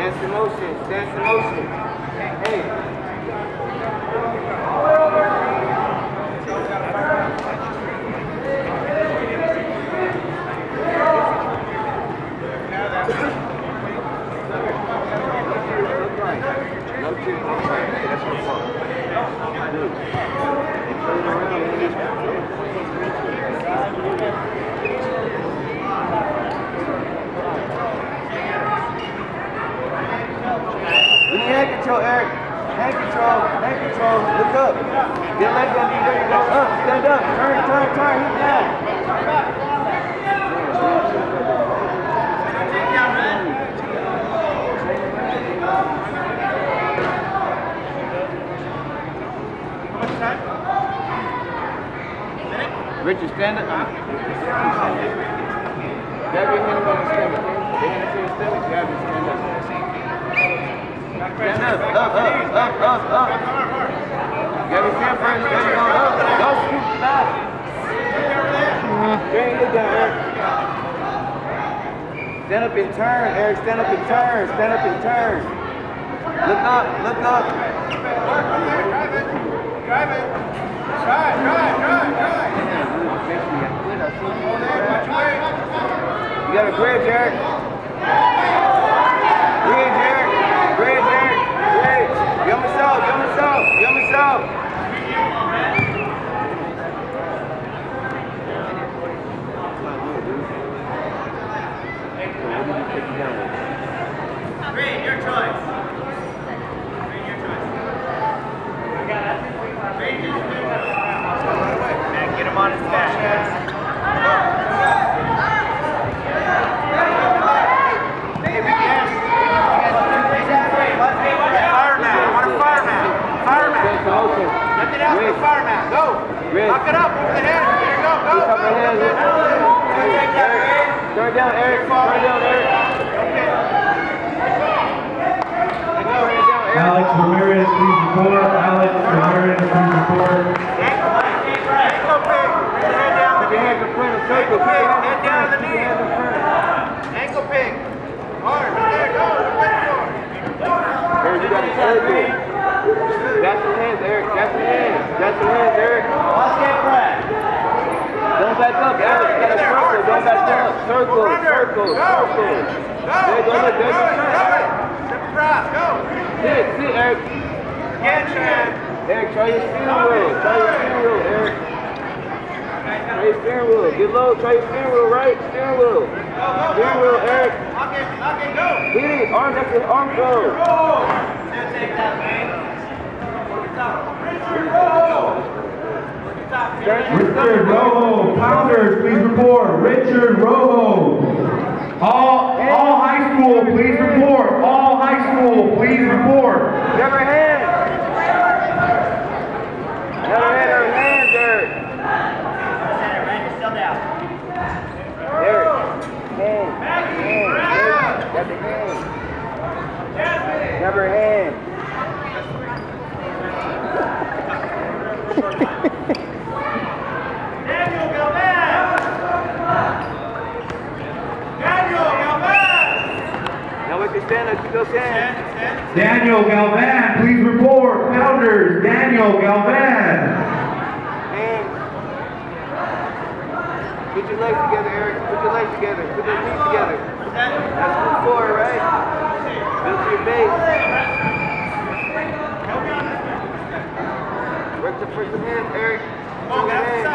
Dance in motion, dance in motion. Hey. No kidding, no kidding. That's your fault. Dude, played around, man. Control, Eric. Hand control, hand control. Look up. Get leg you. There you go. Up. Stand up. Turn, turn, turn. Hit down. Richard, stand up. Grab your hand on the okay? Your hand on the stem, grab it, stand up. Stand up, you go, down, Eric. Stand up and turn, Eric, stand up and turn, stand up and turn. Look up, look up. Drive it. Drive it. Drive, drive, drive, drive. You got a bridge, Eric. Bridge, Eric. Bridge, Eric. Bridge. Give him a salt. Give him a Give Go. Lock it up over the head. There you go. Go. Go. Turn down, Eric. Turn down, Eric. Turn down, Eric. Alex Ramirez, please report. Alex Ramirez, please report. Ankle pick. Ankle pick. Bring head down. Keep your hands in front of the circle. Ankle pick. Keep your Head down to the knee. Ankle pick. Hard. There. Go. Ready it. Eric, you got a circle. That's your hands, Eric. That's your hands. That's your hands, Eric. Back up, Eric. You got a circle. Don't back up. Circle, circle, circle. There go. Go. Look, there's Go. Go. turn. Go. Sit, sit, Eric. Again, Chad. Eric, try your steering wheel. Try your steering wheel, Eric. Try your steering wheel. Get low. Try your steering wheel, right? Steering wheel. Go. Go. Steering wheel, Eric. Lock it. Lock it. Go. Hit it. Arm, that's your arm go. Take that, man. Richard Rojo, Pounders, please report. Richard Rojo. All, all high school, please report. All high school, please report. Grab her hands. Grab her hand, her hands, Eric. Eric. Hands. Hands. Eric. Grab the hands. Grab her hand. Daniel Galvez. Daniel Galvez. Now with stand up, keep those hands. Daniel Galvan, please report. Pounders, Daniel Galvan. Put your legs together, Eric. Put your legs together. Put those knees together. That's move forward, right? Build your base. Work the first hands, Eric. Get your hands.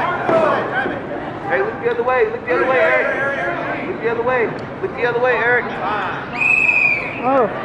Hey, look the other way. Look the other way, Eric. Look the other way. Look the other way, Eric. Oh.